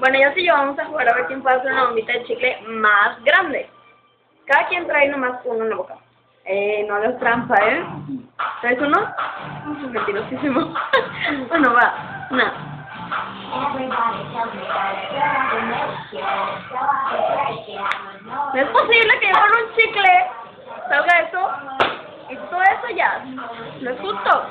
Bueno, ya sí yo vamos a jugar a ver quién puede hacer una bombita de chicle más grande. Cada quien trae nomás uno en la boca. Eh, no hagas trampa, ¿eh? ¿Traes uno? Mentirosísimo. bueno, va. Una. No es posible que yo con un chicle salga eso y todo eso ya. No es justo.